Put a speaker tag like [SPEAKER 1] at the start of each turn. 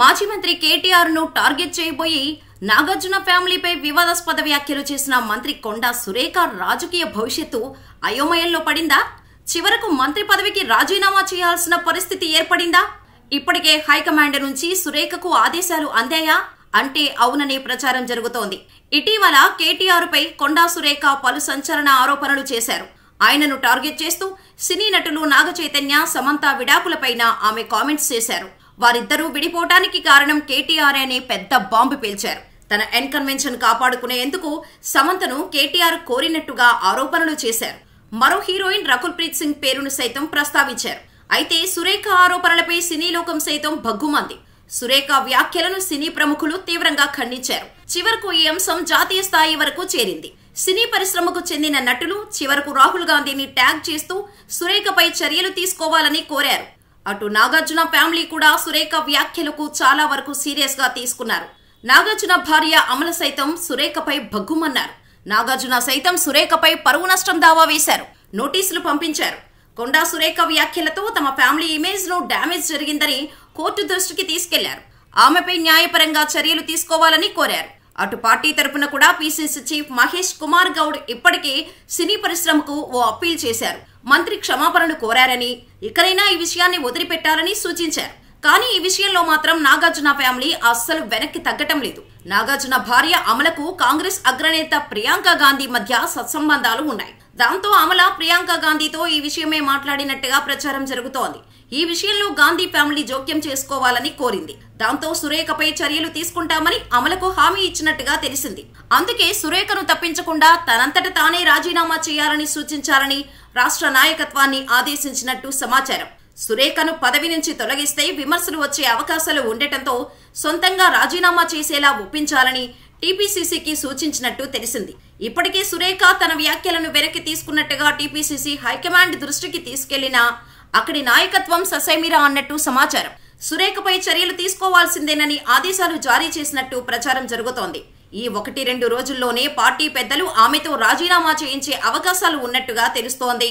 [SPEAKER 1] మాజీ మంత్రి కేటీఆర్ను టార్గెట్ చేయబోయి నాగార్జున ఫ్యామిలీపై వివాదాస్పద వ్యాఖ్యలు చేసిన మంత్రి కొండా సురేఖ రాజకీయ భవిష్యత్తు అయోమయంలో పడిందా? చివరకు మంత్రి పదవికి రాజీనామా చేయాల్సిన పరిస్థితి ఏర్పడిందా? ఇప్పటికే హైకమాండ్ నుంచి సురేఖకు ఆదేశాలు అందాయా? అంటే అవుననే ప్రచారం జరుగుతోంది. ఇటీవల కేటీఆర్ పై కొండా సురేఖ పలు సంచలన ఆరోపణలు చేశారు. ఆయనను టార్గెట్ చేస్తూ సినీ నటులు నాగ చైతన్య సమంత విడాకులపైన ఆమె కామెంట్స్ చేశారు. వారిద్దరూ విడిపోవటానికి కారణం కేటీఆర్ అనే పెద్ద బాంబు పేల్చారు. తన ఎన్ కన్వెన్షన్ కాపాడుకునేందుకు సమంతను కేటీఆర్ కోరినట్టుగా ఆరోపణలు చేశారు. మరో హీరోయిన్ రకుల్ ప్రీత్ సింగ్ పేరును సైతం ప్రస్తావించారు. అయితే సురేఖ ఆరోపణలపై సినీ లోకం సైతం భగ్గుమంది. సురేఖ వ్యాఖ్యలను సినీ ప్రముఖులు తీవ్రంగా ఖండించారు. చివరకు ఈ అంశం జాతీయ స్థాయి వరకు చేరింది. సినీ పరిశ్రమకు చెందిన నటులు చివరకు రాహుల్ గాంధీని ట్యాగ్ చేస్తూ సురేఖపై చర్యలు తీసుకోవాలని కోరారు. అటు నాగార్జున ఫ్యామిలీ కూడా సురేఖ వ్యాఖ్యలకు చాలా వరకు సీరియస్గా తీసుకున్నారు. నాగార్జున భార్య అమల సైతం సురేఖపై భగ్గుమన్నారు. నాగార్జున సైతం సురేఖపై పరువు నష్టం దావా వేశారు. నోటీసులు పంపించారు. కొండా సురేఖ వ్యాఖ్యలతో తమ ఫ్యామిలీ ఇమేజ్ను డ్యామేజ్ జరిగిందని కోర్టు దృష్టికి తీసుకెళ్ళారు. ఆమెపై న్యాయపరంగా చర్యలు తీసుకోవాలని కోరారు. అటు పార్టీ తరపున కూడా పీసీసీ చీఫ్ మహేష్ కుమార్ గౌడ్ ఇప్పటికే సినీ పరిశ్రమకు ఓ అప్పీల్ చేశారు. మంత్రి క్షమాపణలు కోరారని ఇకనైనా ఈ విషయాన్ని వదిలిపెట్టాలని సూచించారు. కానీ ఈ విషయంలో మాత్రం నాగార్జున ఫ్యామిలీ అస్సలు వెనక్కి తగ్గటం లేదు. నాగార్జున భార్య అమలకు కాంగ్రెస్ అగ్రనేత ప్రియాంక గాంధీ మధ్య సత్సంబంధాలు ఉన్నాయి. దాంతో అమల ప్రియాంక గాంధీతో ఈ విషయమే మాట్లాడినట్టుగా ప్రచారం జరుగుతోంది. ఈ విషయంలో గాంధీ ఫ్యామిలీ జోక్యం చేసుకోవాలని కోరింది. దాంతో సురేఖపై చర్యలు తీసుకుంటామని అమలకు హామీ ఇచ్చినట్టుగా తెలిసింది. అందుకే సురేఖను తప్పించకుండా తనంతట తానే రాజీనామా చేయాలని సూచించాలని రాష్ట్ర నాయకత్వాన్ని ఆదేశించినట్టు సమాచారం. సురేఖను పదవి నుంచి తొలగిస్తే విమర్శలు వచ్చే అవకాశాలు ఉండటంతో సొంతంగా రాజీనామా చేసేలా ఒప్పించాలని టీపీసీసీకి సూచించినట్టు తెలిసింది. ఇప్పటికే సురేఖ తన వ్యాఖ్యలను వెనక్కి తీసుకున్నట్టుగా టీపీసీసీ హైకమాండ్ దృష్టికి తీసుకెళ్ళినా అక్కడి నాయకత్వం ససైమిరా అన్నట్టు సమాచారం. సురేఖపై చర్యలు తీసుకోవాల్సిందేనని ఆదేశాలు జారీ చేసినట్టు ప్రచారం జరుగుతోంది. ఈ ఒకటి రెండు రోజుల్లోనే పార్టీ పెద్దలు ఆమెతో రాజీనామా చేయించే అవకాశాలు ఉన్నట్టుగా తెలుస్తోంది.